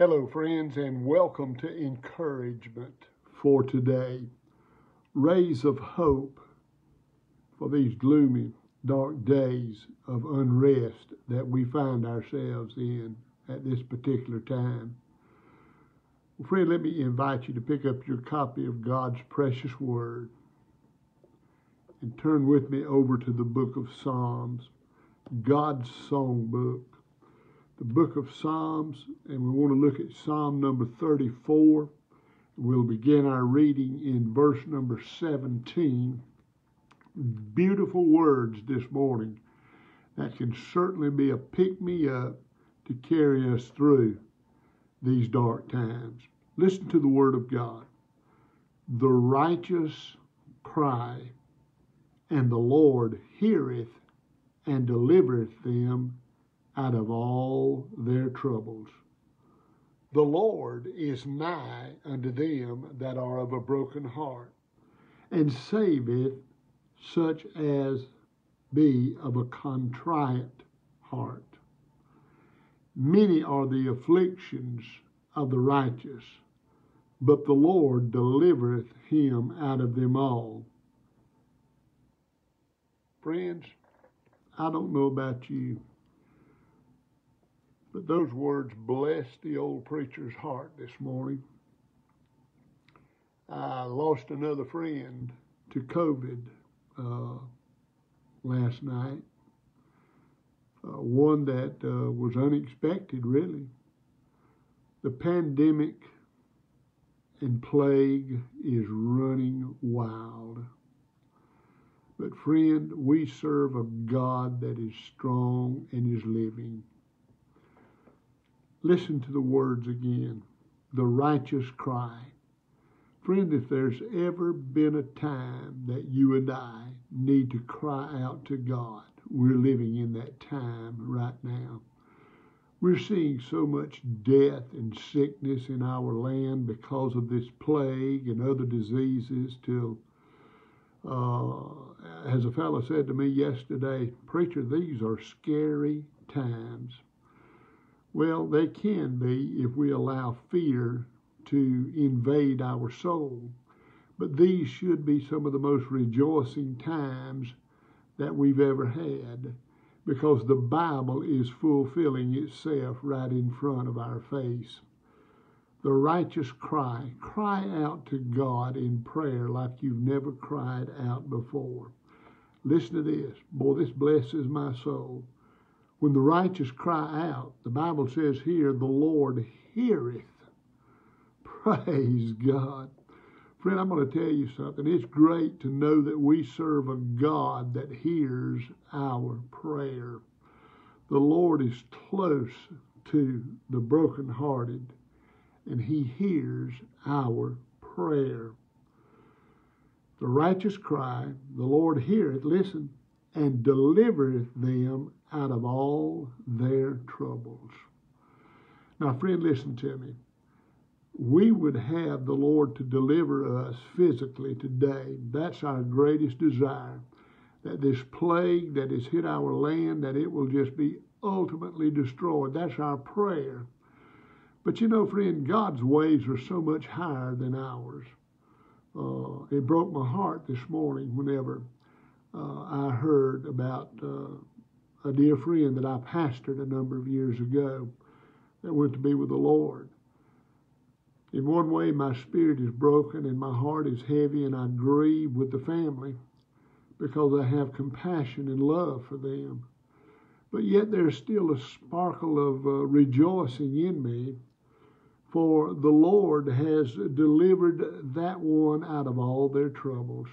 Hello, friends, and welcome to Encouragement for today. Rays of hope for these gloomy, dark days of unrest that we find ourselves in at this particular time. Well, friend, let me invite you to pick up your copy of God's precious Word and turn with me over to the book of Psalms, God's songbook the book of Psalms, and we want to look at Psalm number 34. We'll begin our reading in verse number 17. Beautiful words this morning that can certainly be a pick me up to carry us through these dark times. Listen to the word of God. The righteous cry, and the Lord heareth and delivereth them out of all their troubles. The Lord is nigh unto them that are of a broken heart, and saveth such as be of a contrite heart. Many are the afflictions of the righteous, but the Lord delivereth him out of them all. Friends, I don't know about you, but those words blessed the old preacher's heart this morning. I lost another friend to COVID uh, last night. Uh, one that uh, was unexpected, really. The pandemic and plague is running wild. But, friend, we serve a God that is strong and is living. Listen to the words again. The righteous cry. Friend, if there's ever been a time that you and I need to cry out to God, we're living in that time right now. We're seeing so much death and sickness in our land because of this plague and other diseases till uh, as a fellow said to me yesterday, preacher, these are scary times. Well, they can be if we allow fear to invade our soul. But these should be some of the most rejoicing times that we've ever had because the Bible is fulfilling itself right in front of our face. The righteous cry, cry out to God in prayer like you've never cried out before. Listen to this. Boy, this blesses my soul. When the righteous cry out, the Bible says here, the Lord heareth. Praise God. Friend, I'm going to tell you something. It's great to know that we serve a God that hears our prayer. The Lord is close to the brokenhearted, and He hears our prayer. The righteous cry, the Lord heareth, listen, and delivereth them out of all their troubles. Now, friend, listen to me. We would have the Lord to deliver us physically today. That's our greatest desire. That this plague that has hit our land, that it will just be ultimately destroyed. That's our prayer. But you know, friend, God's ways are so much higher than ours. Uh, it broke my heart this morning whenever uh, I heard about uh, a dear friend that I pastored a number of years ago that went to be with the Lord. In one way, my spirit is broken and my heart is heavy, and I grieve with the family because I have compassion and love for them. But yet, there's still a sparkle of uh, rejoicing in me, for the Lord has delivered that one out of all their troubles.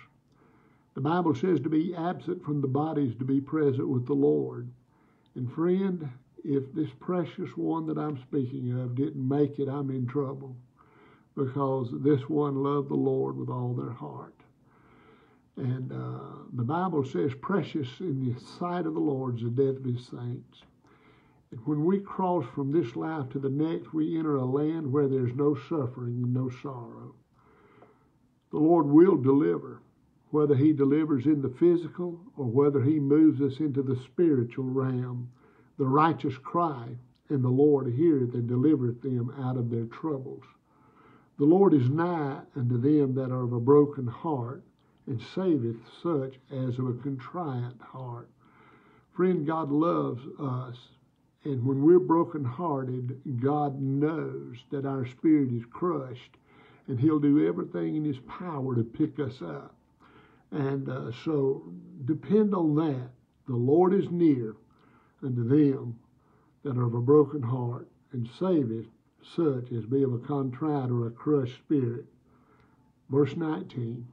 The Bible says to be absent from the body is to be present with the Lord. And friend, if this precious one that I'm speaking of didn't make it, I'm in trouble because this one loved the Lord with all their heart. And uh, the Bible says, precious in the sight of the Lord is the death of his saints. And when we cross from this life to the next, we enter a land where there's no suffering and no sorrow. The Lord will deliver whether he delivers in the physical or whether he moves us into the spiritual realm. The righteous cry, and the Lord heareth and delivereth them out of their troubles. The Lord is nigh unto them that are of a broken heart, and saveth such as of a contrite heart. Friend, God loves us, and when we're brokenhearted, God knows that our spirit is crushed, and He'll do everything in His power to pick us up. And uh, so depend on that. The Lord is near unto them that are of a broken heart, and saveth such as be of a contrite or a crushed spirit. Verse 19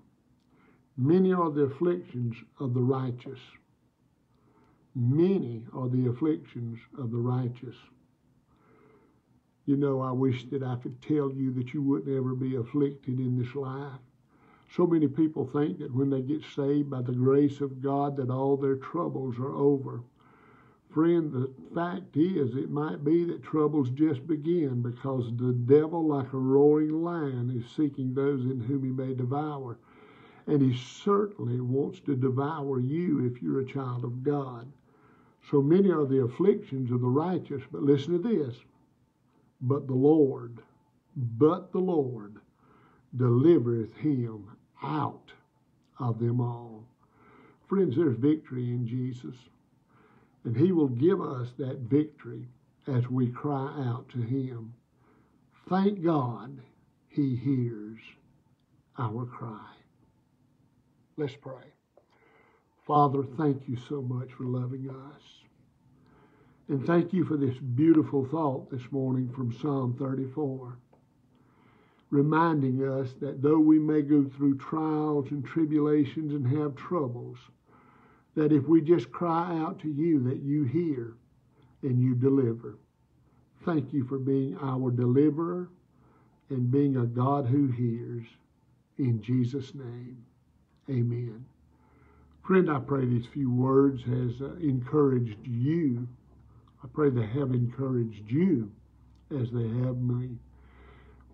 Many are the afflictions of the righteous. Many are the afflictions of the righteous. You know, I wish that I could tell you that you wouldn't ever be afflicted in this life. So many people think that when they get saved by the grace of God that all their troubles are over. Friend, the fact is, it might be that troubles just begin because the devil, like a roaring lion, is seeking those in whom he may devour. And he certainly wants to devour you if you're a child of God. So many are the afflictions of the righteous, but listen to this. But the Lord, but the Lord delivereth him out of them all. Friends, there's victory in Jesus. And he will give us that victory as we cry out to him. Thank God he hears our cry. Let's pray. Father, thank you so much for loving us. And thank you for this beautiful thought this morning from Psalm 34, reminding us that though we may go through trials and tribulations and have troubles, that if we just cry out to you, that you hear and you deliver. Thank you for being our deliverer and being a God who hears. In Jesus' name, amen. Friend, I pray these few words has uh, encouraged you. I pray they have encouraged you as they have me.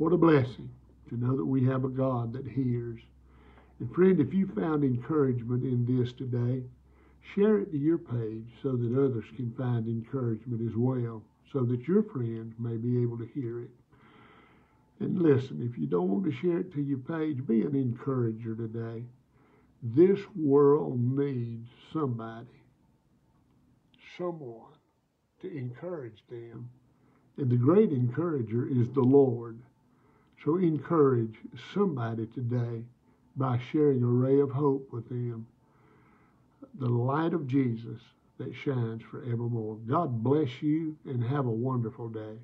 What a blessing to know that we have a God that hears. And friend, if you found encouragement in this today, Share it to your page so that others can find encouragement as well, so that your friends may be able to hear it. And listen, if you don't want to share it to your page, be an encourager today. This world needs somebody, someone to encourage them. And the great encourager is the Lord. So encourage somebody today by sharing a ray of hope with them the light of Jesus that shines forevermore. God bless you and have a wonderful day.